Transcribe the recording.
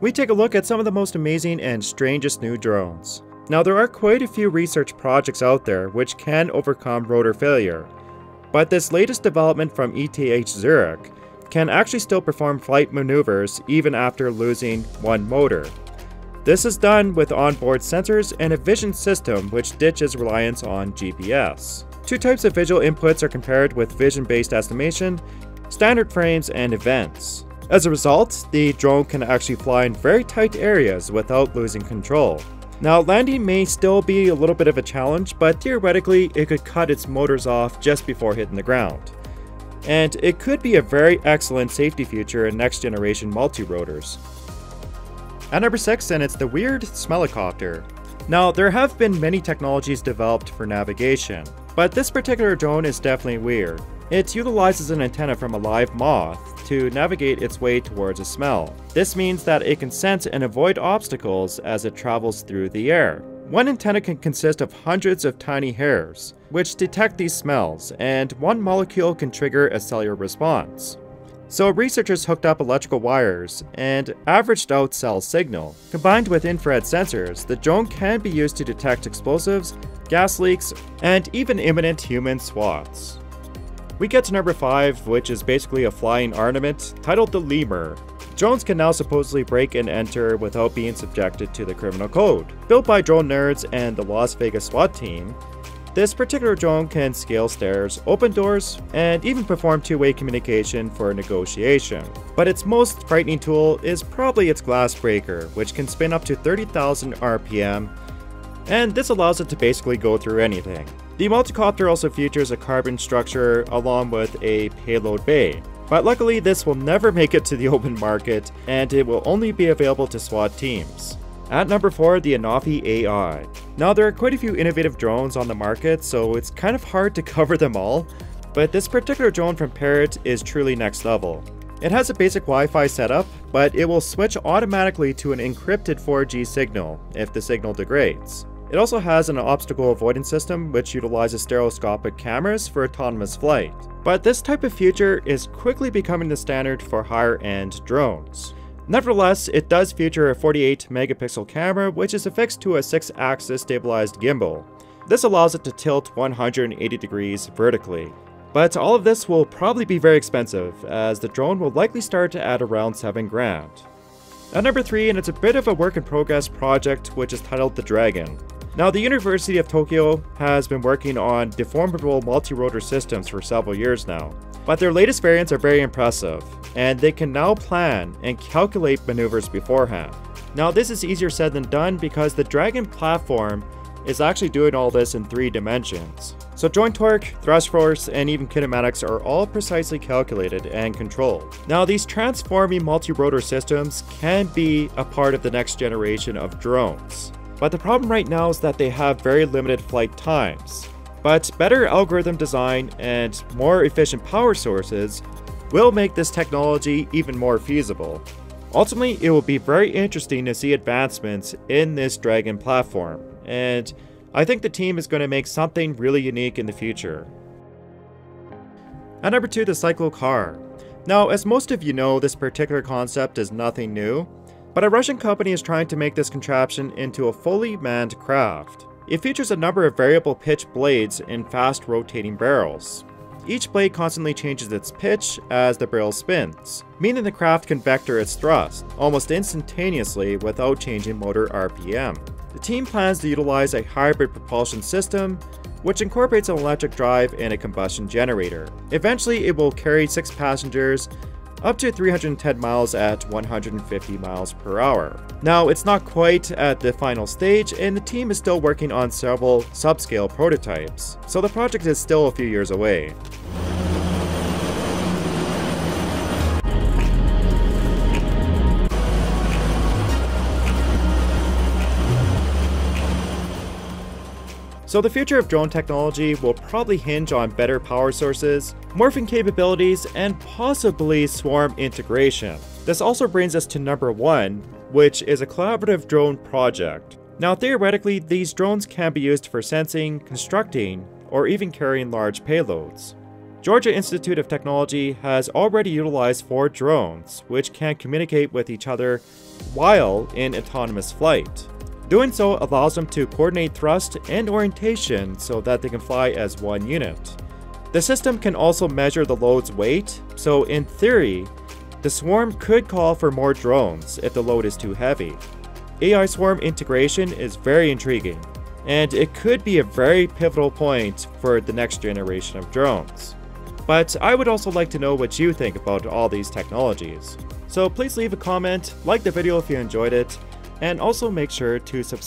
we take a look at some of the most amazing and strangest new drones. Now there are quite a few research projects out there which can overcome rotor failure, but this latest development from ETH Zurich can actually still perform flight maneuvers even after losing one motor. This is done with onboard sensors and a vision system which ditches reliance on GPS. Two types of visual inputs are compared with vision-based estimation, standard frames, and events. As a result, the drone can actually fly in very tight areas without losing control. Now, landing may still be a little bit of a challenge, but theoretically, it could cut its motors off just before hitting the ground. And it could be a very excellent safety feature in next generation multi-rotors. At number 6, and it's the weird Smellicopter. Now, there have been many technologies developed for navigation, but this particular drone is definitely weird. It utilizes an antenna from a live moth to navigate its way towards a smell. This means that it can sense and avoid obstacles as it travels through the air. One antenna can consist of hundreds of tiny hairs, which detect these smells, and one molecule can trigger a cellular response. So researchers hooked up electrical wires and averaged out cell signal. Combined with infrared sensors, the drone can be used to detect explosives, gas leaks, and even imminent human swats. We get to number 5, which is basically a flying ornament, titled the Lemur. Drones can now supposedly break and enter without being subjected to the criminal code. Built by drone nerds and the Las Vegas SWAT team, this particular drone can scale stairs, open doors, and even perform two-way communication for negotiation. But its most frightening tool is probably its glass breaker, which can spin up to 30,000 RPM, and this allows it to basically go through anything. The multicopter also features a carbon structure along with a payload bay, but luckily this will never make it to the open market, and it will only be available to SWAT teams. At number 4, the Anafi AI. Now there are quite a few innovative drones on the market, so it's kind of hard to cover them all, but this particular drone from Parrot is truly next level. It has a basic Wi-Fi setup, but it will switch automatically to an encrypted 4G signal if the signal degrades. It also has an obstacle avoidance system which utilizes stereoscopic cameras for autonomous flight. But this type of feature is quickly becoming the standard for higher end drones. Nevertheless, it does feature a 48 megapixel camera which is affixed to a 6-axis stabilized gimbal. This allows it to tilt 180 degrees vertically. But all of this will probably be very expensive, as the drone will likely start to at around 7 grand. At number 3, and it's a bit of a work in progress project which is titled The Dragon. Now, the University of Tokyo has been working on deformable multi-rotor systems for several years now, but their latest variants are very impressive and they can now plan and calculate maneuvers beforehand. Now this is easier said than done because the Dragon platform is actually doing all this in three dimensions. So joint torque, thrust force, and even kinematics are all precisely calculated and controlled. Now these transforming multi-rotor systems can be a part of the next generation of drones. But the problem right now is that they have very limited flight times. But better algorithm design and more efficient power sources will make this technology even more feasible. Ultimately, it will be very interesting to see advancements in this Dragon platform, and I think the team is going to make something really unique in the future. At number 2, the Cyclocar. Now, as most of you know, this particular concept is nothing new, but a Russian company is trying to make this contraption into a fully manned craft. It features a number of variable pitch blades in fast rotating barrels. Each blade constantly changes its pitch as the barrel spins, meaning the craft can vector its thrust almost instantaneously without changing motor RPM. The team plans to utilize a hybrid propulsion system which incorporates an electric drive and a combustion generator. Eventually, it will carry six passengers up to 310 miles at 150 miles per hour. Now, it's not quite at the final stage, and the team is still working on several subscale prototypes, so the project is still a few years away. So the future of drone technology will probably hinge on better power sources, morphing capabilities, and possibly swarm integration. This also brings us to number one, which is a collaborative drone project. Now theoretically, these drones can be used for sensing, constructing, or even carrying large payloads. Georgia Institute of Technology has already utilized four drones, which can communicate with each other while in autonomous flight. Doing so allows them to coordinate thrust and orientation so that they can fly as one unit. The system can also measure the load's weight, so in theory, the swarm could call for more drones if the load is too heavy. AI swarm integration is very intriguing, and it could be a very pivotal point for the next generation of drones. But I would also like to know what you think about all these technologies. So please leave a comment, like the video if you enjoyed it, and also make sure to subscribe